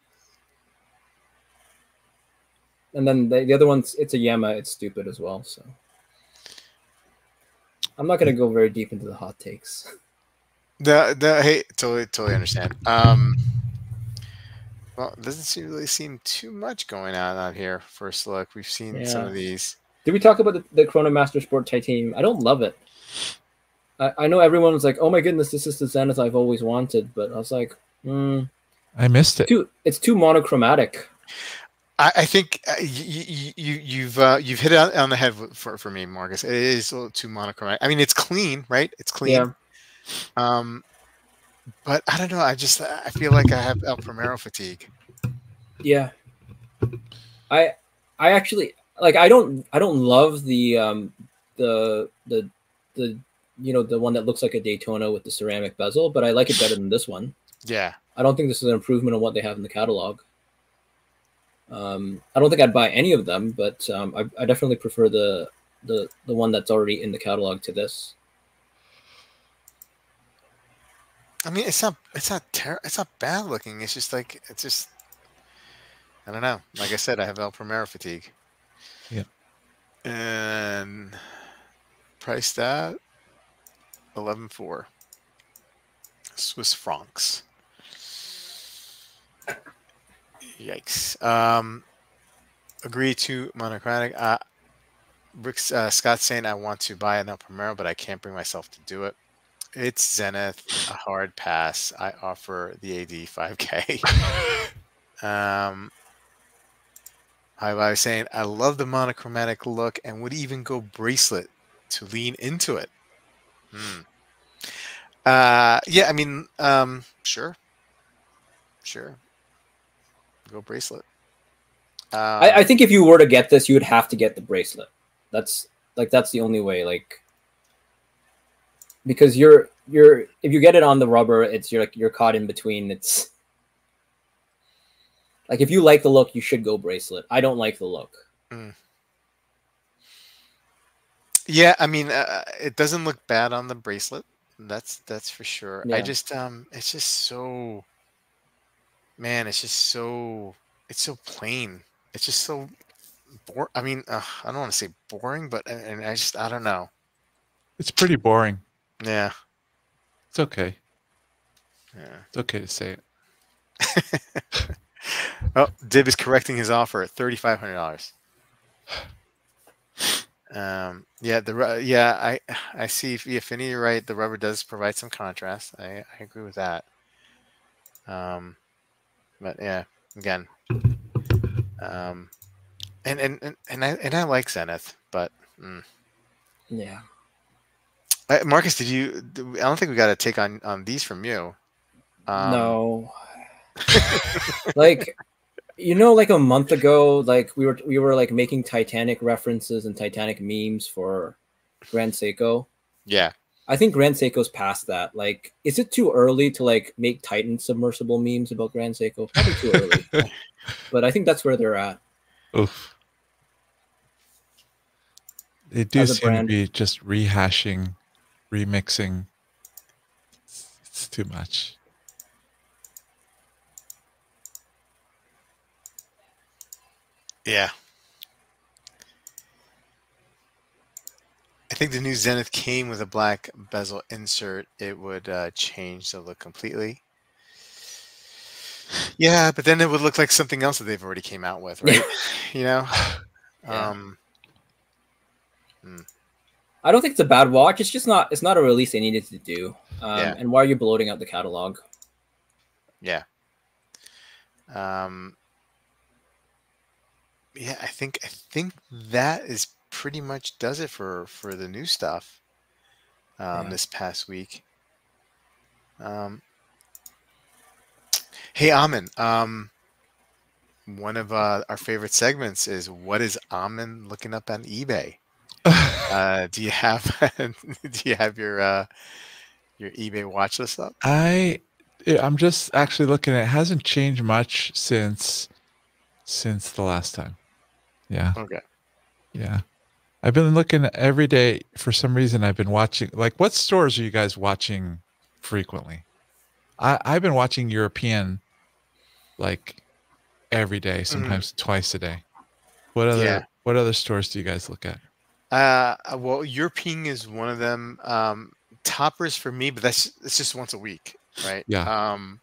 and then the, the other one's it's a Yama. It's stupid as well. So I'm not gonna go very deep into the hot takes. The the hey, totally totally understand. Um, well, it doesn't seem, really seem too much going on out here. First look, we've seen some of these. Did we talk about the, the Chronomaster Sport Titanium? I don't love it. I, I know everyone was like, "Oh my goodness, this is the Zenith I've always wanted," but I was like, mm, I missed it. too it's too monochromatic. I, I think uh, you, you, you you've uh, you've hit it on on the head for for me, Marcus. It is a little too monochromatic. I mean, it's clean, right? It's clean. Yeah, Um, but I don't know. I just I feel like I have El Primero fatigue. yeah. I I actually like. I don't I don't love the um the the the you know the one that looks like a Daytona with the ceramic bezel, but I like it better than this one. Yeah. I don't think this is an improvement on what they have in the catalog. Um, I don't think I'd buy any of them, but um, I, I definitely prefer the the the one that's already in the catalog to this. I mean, it's not it's not ter- it's not bad looking. It's just like it's just I don't know. Like I said, I have El Primero fatigue. Yeah. And priced at eleven four Swiss francs. Yikes. Um, agree to monochromatic. Uh, Rick's, uh, Scott's saying I want to buy an El Primero, but I can't bring myself to do it. It's Zenith, a hard pass. I offer the AD 5K. um, I was saying I love the monochromatic look and would even go bracelet to lean into it. Hmm. Uh, yeah, I mean, um, sure, sure, go bracelet. Um, I, I think if you were to get this, you would have to get the bracelet. That's like that's the only way. Like because you're you're if you get it on the rubber, it's you're like you're caught in between. It's like if you like the look, you should go bracelet. I don't like the look. Yeah, I mean, uh, it doesn't look bad on the bracelet. That's that's for sure. I just um, it's just so, man, it's just so, it's so plain. It's just so, bor- I mean, uh, I don't want to say boring, but uh, and I just I don't know. It's pretty boring. Yeah, It's okay. yeah. It's okay to say it. Oh, Dib is correcting his offer at thirty five hundred dollars. Um, yeah, the ru- yeah, I I see. If yeah, Finney, you're right. The rubber does provide some contrast. I I agree with that. Um, but yeah, again, um, and and and and I and I like Zenith, but mm. Yeah. Uh, Marcus, did you? I don't think we got a take on on these from you. Um, no. like you know like a month ago like we were we were like making titanic references and titanic memes for grand seiko Yeah. i think grand seiko's past that like is it too early to like make titan submersible memes about grand seiko probably too early but i think that's where they're at Oof. They do seem brand. to be just rehashing, remixing. It's, too much. Yeah. I think the new Zenith came with a black bezel insert. It would uh, change the look completely. Yeah, but then it would look like something else that they've already came out with, right? you know. Yeah. Um, i don't think it's a bad watch it's just not it's not a release they needed to do um, Yeah. and why are you bloating out the catalog Yeah. Um, yeah, I think I think that is pretty much does it for for the new stuff um, Yeah. this past week. Um, hey, Amin. Um, one of uh, our favorite segments is what is Amin looking up on eBay? Uh, do you have do you have your uh, your eBay watch list up? I I'm just actually looking at it hasn't changed much since since the last time. Yeah. Okay. Yeah. I've been looking every day for some reason I've been watching like what stores are you guys watching frequently? I I've been watching European like every day, sometimes twice a day. What other Yeah. what other stores do you guys look at? Uh, well, European is one of them. Um, toppers for me, but that's it's just once a week, right? Yeah. Um,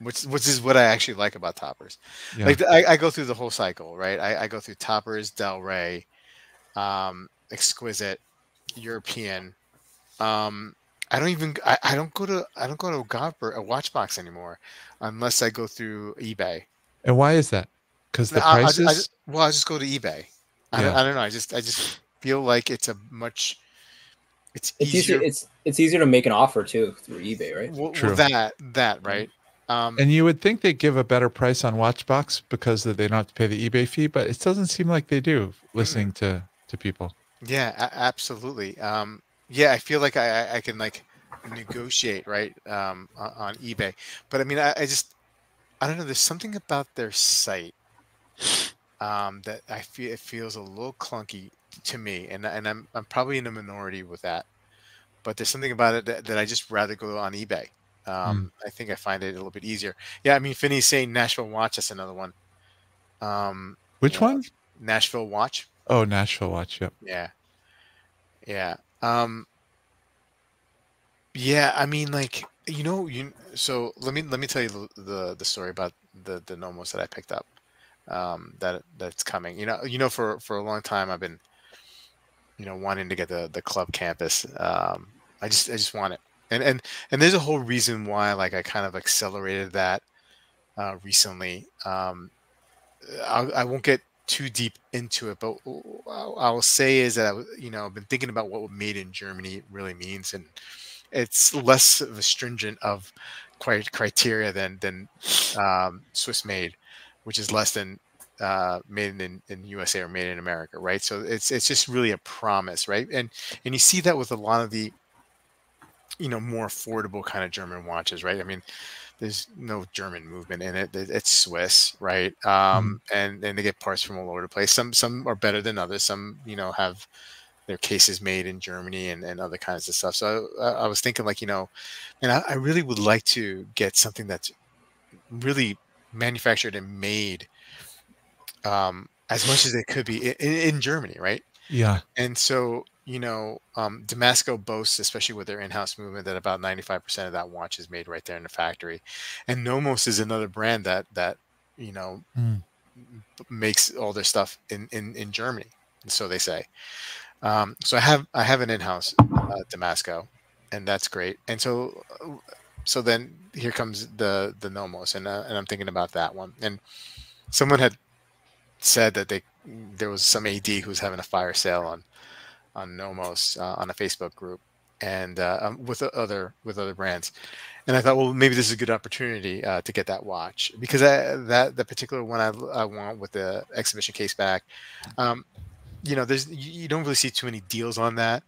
which which is what I actually like about toppers. Yeah. Like I, I go through the whole cycle, right? I, I go through toppers, Del Rey, um, exquisite, European. Um, I don't even I, I don't go to I don't go to a Gopper a Watchbox anymore, unless I go through eBay. and why is that? Because the I- I prices I just, well, I just go to eBay. I, don't, Yeah. I don't know. I just I just feel like it's a much it's, It's easier. easier. It's it's easier to make an offer too through eBay, right? well, well, True. that that right. Um, And you would think they give a better price on Watchbox because they don't have to pay the eBay fee, but it doesn't seem like they do. Listening to to people, yeah, a- absolutely. Um, yeah, I feel like I, I- I can like negotiate right um, on, on eBay, but I mean, I, I just I don't know. There's something about their site um, that I feel it feels a little clunky to me, and and I'm I'm probably in a minority with that. But there's something about it that, that I just rather go on eBay. Um, I think I find it a little bit easier. Yeah, I mean, Finney's saying Nashville Watch. That's another one. Um, which one? Nashville Watch. Oh, Nashville Watch. Yep. Yeah. Yeah. Um Yeah, I mean like you know you so let me let me tell you the the, the story about the the Nomos that I picked up. Um that that's coming. You know, you know for for a long time I've been you know wanting to get the the club campus. Um I just I just want it. And and and there's a whole reason why like I kind of accelerated that uh recently. Um I'll, I won't get too deep into it, but I will say is that I, you know I've been thinking about what "made in Germany" really means, and it's less of a stringent of cri- criteria than than um, Swiss made, which is less than uh, made in, in USA or made in America, right? So it's it's just really a promise, right? And and you see that with a lot of the you know more affordable kind of German watches, right? I mean, there's no German movement in it. It- It's Swiss, right? Um, and and they get parts from all over the place. Some some are better than others. Some you know have their cases made in Germany and, and other kinds of stuff. So I, I was thinking like you know, and I, I really would like to get something that's really manufactured and made um, as much as it could be in, in Germany, right? Yeah. And so, you know, um, Damasko boasts, especially with their in-house movement, that about 95% of that watch is made right there in the factory. And Nomos is another brand that that you know Mm. makes all their stuff in in in Germany. So they say. Um, so I have I have an in-house uh, Damasko, and that's great. And so uh, so then here comes the the Nomos, and uh, and I'm thinking about that one. And someone had said that they there was some AD who was having a fire sale on on Nomos uh, on a Facebook group and uh, um, with other with other brands. And I thought, well, maybe this is a good opportunity uh, to get that watch because I, that the particular one I, I want with the exhibition case back, um, you know, there's you, don't really see too many deals on that.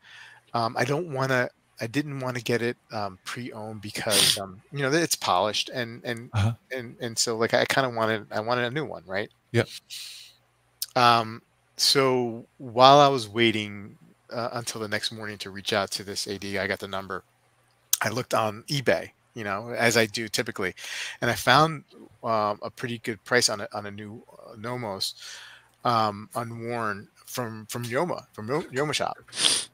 Um, I don't want to. I didn't want to get it um, pre-owned because um, you know it's polished and and Uh-huh. and and so like I kind of wanted I wanted a new one, right? Yep. Um, so while I was waiting uh, until the next morning to reach out to this AD, I got the number. I looked on eBay, you know, as I do typically, and I found um, a pretty good price on a on a new uh, Nomos um, unworn from from Joma from Jomashop,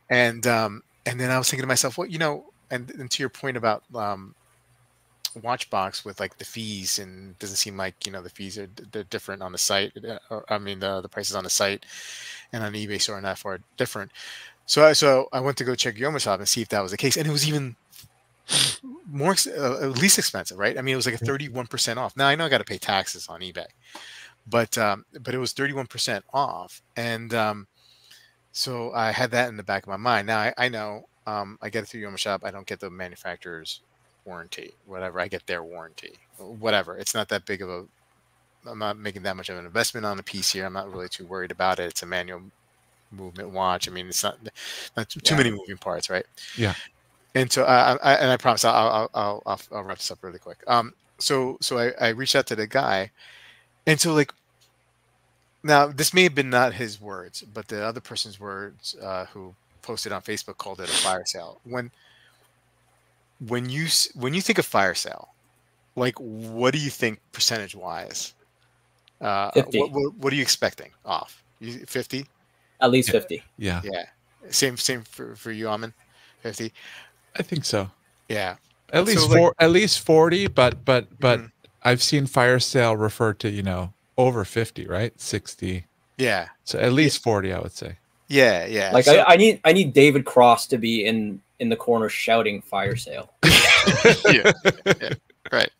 and um, and then I was thinking to myself, well, you know, and, and to your point about um, Watchbox with like the fees, and it doesn't seem like you know the fees are they're different on the site. uh, I mean, the the prices on the site and on the eBay store are not far different. So I so I went to go check Jomashop and see if that was the case, and it was even more ex- uh, least expensive, right? I mean, it was like a thirty-one percent off. Now I know I got to pay taxes on eBay, but um, but it was thirty-one percent off, and um, so I had that in the back of my mind. Now I, I know um, I get it through Jomashop. I don't get the manufacturer's warranty, whatever. I get their warranty, whatever. It's not that big of a. I'm not making that much of an investment on a piece here. I'm not really too worried about it. It's a manual movement watch. I mean, it's not not too, too Yeah. many moving parts, right? Yeah. And so, uh, I, and I promise I'll I'll, I'll I'll I'll wrap this up really quick. Um, so so I, I reached out to the guy, and so like, now this may have been not his words, but the other person's words uh, who posted on Facebook called it a fire sale. When when you when you think of fire sale, like what do you think percentage wise? Uh, What, what, what are you expecting off? 50? At least Yeah. 50. Yeah, Yeah. Same same for, for you, Amin? 50? I think so. Yeah. At So, least like- four, at least forty. But but but Mhm. I've seen fire sale referred to you know over fifty, right? Sixty. Yeah. So at least forty, I would say. Yeah. Yeah. Like So- I, I need I need David Cross to be in in the corner shouting fire sale. yeah, yeah, right.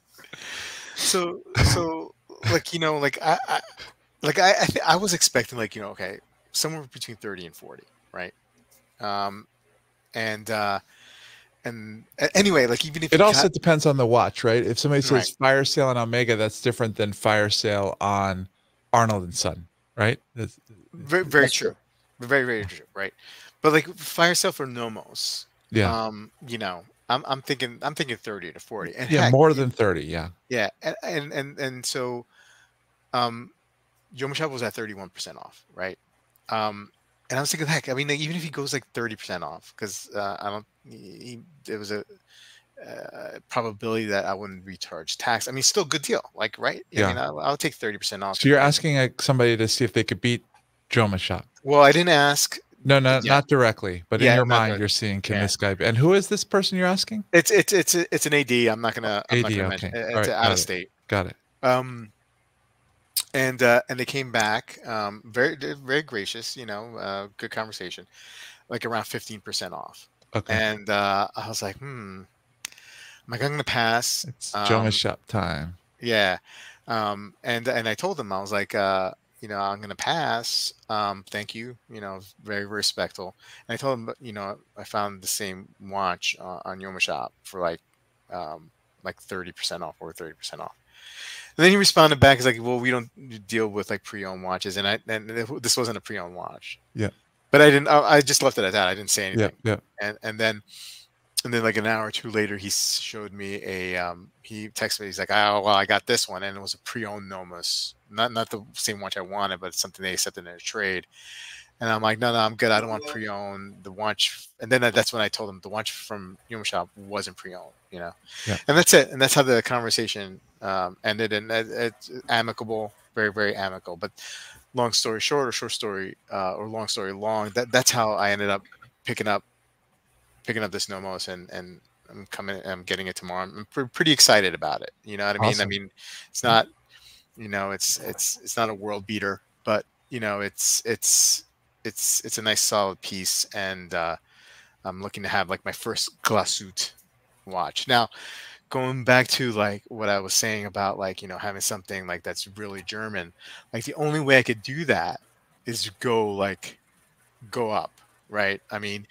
So, so, like you know, like I, I like I, I, th- I was expecting like you know, okay, somewhere between thirty and forty, right? Um, and uh, and anyway, like even if It also cut- depends on the watch, right? If somebody says Right. fire sale on Omega, that's different than fire sale on Arnold and Son, right? That's, very, very That's true, true. very, very true, right? But like fire sale for Nomos, yeah, um, you know, I'm, I'm thinking, I'm thinking thirty to forty, and yeah, heck, more than thirty. Yeah, Yeah, and and and, and so, um, Jomashop was at thirty one percent off, right? Um, and I was thinking, heck, I mean, like, even if he goes like thirty percent off, because uh, I don't, he, he- there was a uh, probability that I wouldn't recharge tax. I mean, still good deal, like, right? I Yeah. mean, I'll, I'll take thirty percent off. so you're asking like, somebody to see if they could beat Jomashop. Well, I didn't ask. No, no, Yeah. not directly, but Yeah, in your mind, directly. you're seeing can Yeah. this guy? Be, and who is this person you're asking? It's it's it's it's an AD. I'm not gonna. I'm not AD, gonna okay. mention. It's right, out of state. Got it. Um, and uh, and they came back, um, very very gracious, you know, uh, good conversation, like around fifteen percent off. Okay, And uh, I was like, hmm, am I going to pass? it's um, Shop time. Yeah. Um, and and I told them I was like, uh, you know, I'm gonna pass. Um, thank you. You know, very respectful. And I told him, you know, I found the same watch uh, on Jomashop for like, um, like thirty percent off or thirty percent off. And then he responded back, he's like, well, we don't deal with like pre-owned watches, and I and this wasn't a pre-owned watch. Yeah. But I didn't. I, I just left it at that. I didn't say anything Yeah, yeah. and and then and then like an hour or two later he showed me a um he texted me he's like oh well i got this one and it was a pre-owned nomos not not the same watch i wanted but something they accepted in a trade. And i'm like no no i'm good. I don't want pre-owned the watch. And then that's when i told them the watch from Jomashop wasn't pre-owned you know? Yeah. and that's it. And that's how the conversation um ended. And it, it's amicable very very amicable. But long story short or short story uh, or long story long that that's how i ended up picking up picking up this nomos and and i'm coming i'm getting it tomorrow. I'm pre- pretty excited about it. You know what i mean? I mean it's not you know it's it's it's not a world beater but you know it's it's it's it's a nice solid piece and uh i'm looking to have like my first Glashütte watch. Now going back to like what i was saying about like you know having something like that's really german like the only way i could do that is go like go up right? I mean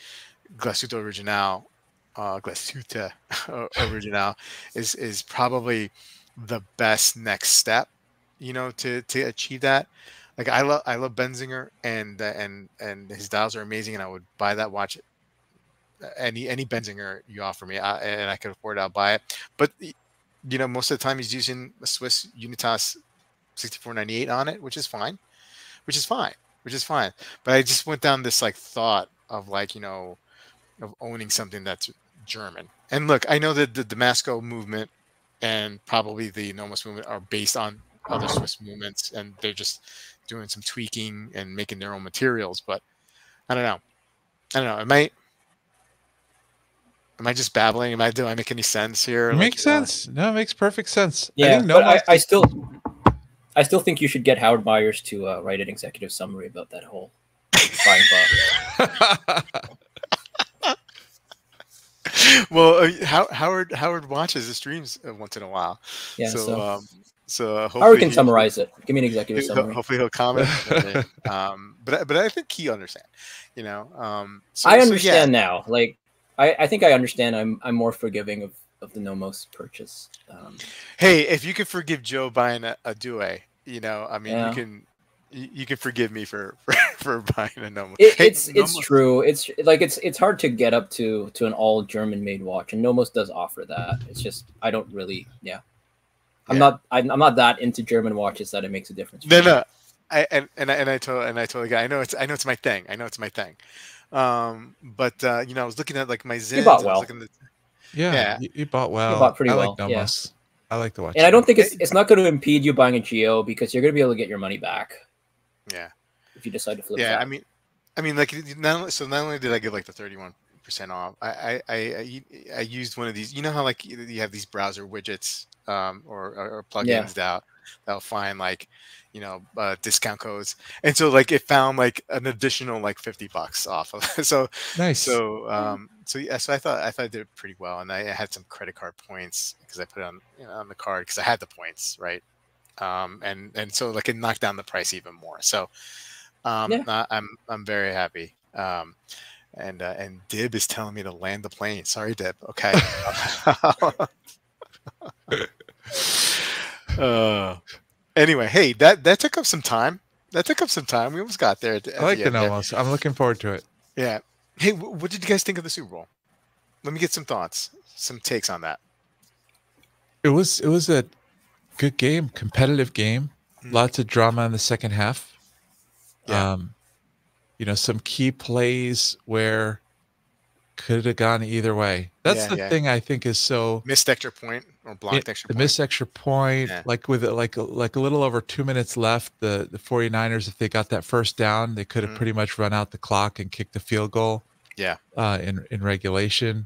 Glashütte original uh Glashütte original is is probably the best next step you know to to achieve that. Like i love i love benzinger and uh, and and his dials are amazing and i would buy that watch any any benzinger you offer me I, and i could afford it i'll buy it. But you know most of the time he's using a swiss unitas 6498 on it which is fine which is fine which is fine. But i just went down this like thought of like you know of owning something that's german. And look i know that the Damasko movement and probably the nomos movement are based on other swiss movements and they're just doing some tweaking and making their own materials but i don't know i don't know am i am i just babbling am i do i make any sense here It Like, makes uh, sense. No, it makes perfect sense. Yeah, think but I, Nomos I is- still I still think you should get Howard Myers to uh, write an executive summary about that whole buying process. well, uh, How- Howard Howard watches the streams uh, once in a while. Yeah. so, So, um, so uh, Howard hopefully can he- summarize it. Give me an executive summary. hopefully he'll comment. um, but I- but I think he understand. You know. Um, so, I so, yeah. understand now. Like, I, I think I understand. I'm I'm more forgiving of, of the Nomos purchase. Um, Hey, if you can forgive Joe buying a, a you know, I mean, Yeah. you can. You you can forgive me for for, for buying a Nomos. it, Hey, it's it's true. It's like it's it's hard to get up to to an all German made watch, and Nomos does offer that. It's just I don't really. Yeah. I'm Yeah. not. I'm, I'm not that into German watches that it makes a difference. No, me. no. I and and I, and I told and I told the guy I know it's I know it's my thing. I know it's my thing. Um, but uh, you know, I was looking at like my Zins. bought I was well. looking at- Yeah, Yeah. You, you bought well. bought pretty I well, like yeah. I like the watch. And I don't think it's it's not going to impede you buying a Geo because you're going to be able to get your money back yeah, if you decide to flip. yeah. that. I mean, I mean, like not only, so. Not only did I get like the thirty-one percent off, I, I I I I used one of these. You know how like you you have these browser widgets um, or, or or plugins Yeah. that that'll find like you know uh, discount codes, and so like it found like an additional like fifty bucks off of. so nice. So um so yeah, so I thought I thought I did pretty well, and I had some credit card points because I put it on you know, on the card because I had the points right, um and and so like it knocked down the price even more. So um Yeah. I, I'm I'm very happy. Um and uh, and Dib is telling me to land the plane. Sorry, Dib. Okay. uh, anyway, hey, that that took up some time. That took up some time. We almost got there. At, I like the, the I'm looking forward to it. Yeah. Hey, wh- what did you guys think of the Super Bowl? Let me get some thoughts, some takes on that. It was it was a good game, competitive game. Mm. Lots of drama in the second half. Yeah. Um, you know, some key plays where could have gone either way. That's Yeah, the yeah. thing I think is so Missed extra point or blocked extra the point. missed extra point, Yeah. like with like like a little over two minutes left, the the 49ers, if they got that first down, they could have Mhm. pretty much run out the clock and kicked the field goal. Yeah. Uh, in in regulation.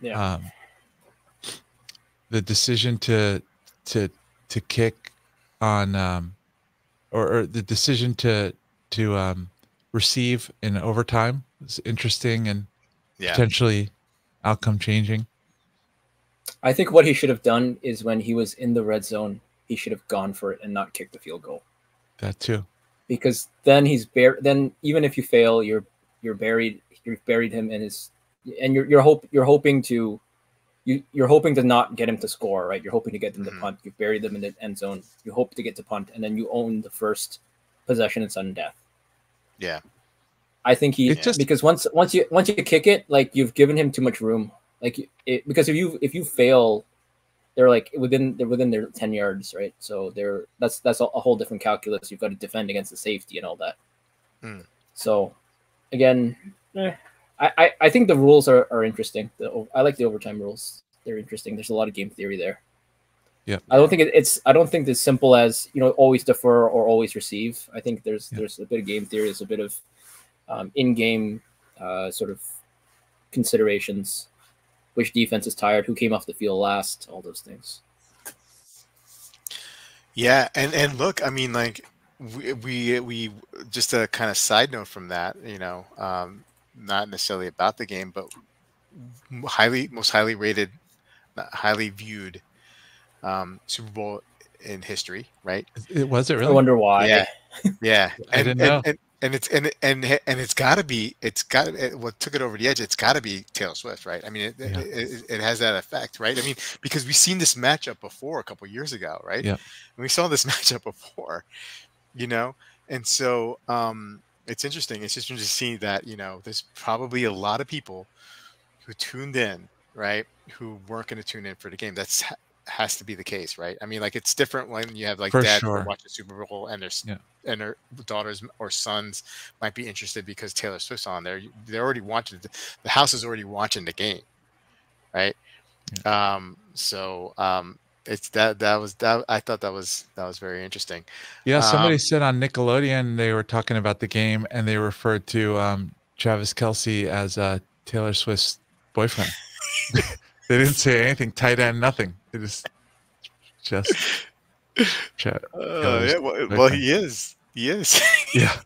yeah. Um, the decision to to to kick on um, or, or the decision to to um, receive in overtime is interesting and yeah. potentially outcome changing. I think what he should have done is when he was in the red zone, he should have gone for it and not kicked the field goal. That too. Because then he's bare. Then even if you fail, you're you're buried. You've buried him in his, and you're you're hope you're hoping to, you you're hoping to not get him to score, right? You're hoping to get them Mhm. to punt. You've buried them in the end zone. You hope to get to punt, and then you own the first possession and sudden death. Yeah. I think he just- because once once you once you kick it, like you've given him too much room. Like it, because if you if you fail, they're like within they're within their ten yards, right? So they're that's that's a, a whole different calculus. You've got to defend against the safety and all that. Hmm. So again, eh, I, I I think the rules are are interesting. The, o- I like the overtime rules. They're interesting. There's a lot of game theory there. Yeah. I don't think it, it's I don't think it's simple as you know always defer or always receive. I think there's Yeah. there's a bit of game theory. There's a bit of um, in-game uh, sort of considerations. Which defense is tired? Who came off the field last? All those things. Yeah, and and look, I mean, like we we, we just a kind of side note from that, you know, um, not necessarily about the game, but highly most highly rated, highly viewed um, Super Bowl in history, right? It was it really? I wonder why. Yeah, yeah, I and, didn't know. And, and it's and and and it's got to be it's got it, what took it over the edge. It's got to be Taylor Swift, right? I mean, it, Yeah. it, it, has that effect, right? I mean, because we've seen this matchup before a couple years ago, right? Yeah. And we saw this matchup before, you know, and so um, it's interesting. It's just interesting to see that you know there's probably a lot of people who tuned in, right, who weren't going to tune in for the game. That's has to be the case, right? I mean, like it's different when you have like For dads sure. watch the Super Bowl and there's Yeah. And their daughters or sons might be interested because Taylor Swift's on there. They're already watching the, the house is already watching the game, right? Um, so um, it's that that was that I thought that was that was very interesting. Yeah, somebody Um, said on Nickelodeon they were talking about the game and they referred to um, Travis Kelce as uh, Taylor Swift's boyfriend. they didn't say anything tight end, nothing. They just just chat. Uh, yeah, well, well, he is. He is. Yeah,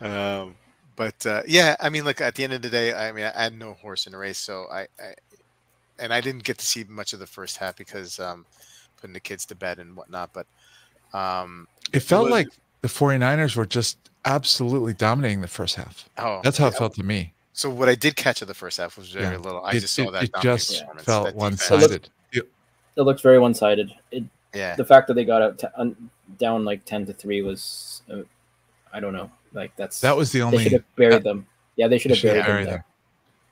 um, but uh, yeah, I mean, look, at the end of the day, I mean, I had no horse in the race, so I, I and I didn't get to see much of the first half because um, putting the kids to bed and whatnot. But um, It felt was- like the 49ers were just absolutely dominating the first half. oh, That's how it felt to me. So what I did catch of the first half was very Yeah. little. I it just saw it- that. it just felt one defense. sided. It looks very one sided. It Yeah, the fact that they got out to, un, down like ten to three was, uh, I don't know. Like that's That was the only they should only. have buried them. Yeah, they should have should buried them buried there.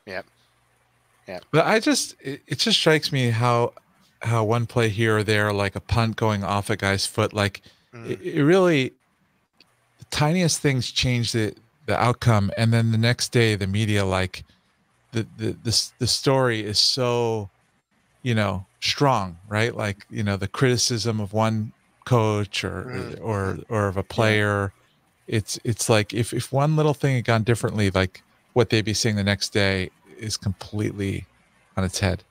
them. Yep. Yep. But I just, it, it just strikes me how, how one play here or there, like a punt going off a guy's foot, like Mm. it, it really, the tiniest things change the the outcome, and then the next day the media like, the the the, the story is so, you know, strong, right? Like you know the criticism of one coach or Mm. or or of a player. It's it's like if if one little thing had gone differently, like what they'd be seeing the next day is completely on its head.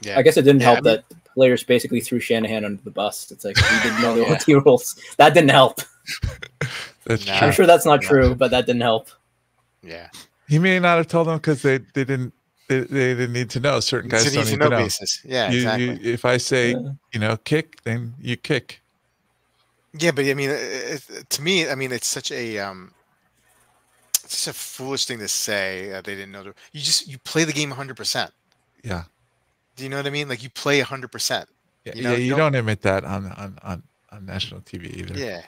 yeah. I guess it didn't Yeah, I help mean- that players basically threw Shanahan under the bus. It's like we didn't know the Yeah. OT rules. That didn't help. That's Nah. I'm true. sure that's not Yeah. true, but that didn't help. yeah. He may not have told them because they, they didn't they, they didn't need to know. Certain guys It's don't need need to to know know. basis. Yeah, You- exactly. you- if I say Yeah. you know kick, then you kick. Yeah, but I mean, it, it- to me, I mean, it's such a um, it's just a foolish thing to say. Uh, they didn't know. The, you just you play the game 100. percent Yeah, Do you know what I mean? Like you play 100. percent yeah. You You, know, yeah, you you don't- don't admit that on on on, on national TV either. Yeah.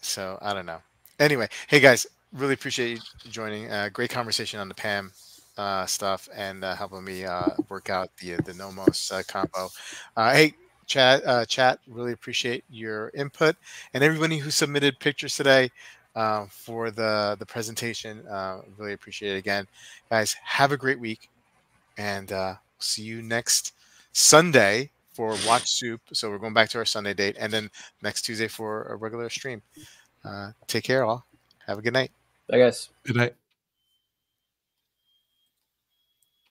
So I don't know. Anyway, hey guys, really appreciate you joining. Uh, great conversation on the Pam uh, stuff and uh, helping me uh, work out the the Nomos uh, combo. Uh, hey, chat, uh, chat, really appreciate your input and everybody who submitted pictures today uh, for the the presentation. Uh, really appreciate it again, guys. Have a great week, and uh, see you next Sunday for Watch Soup. So we're going back to our Sunday date, and then next Tuesday for a regular stream. Uh, take care, all. Have a good night. I guess. Good night.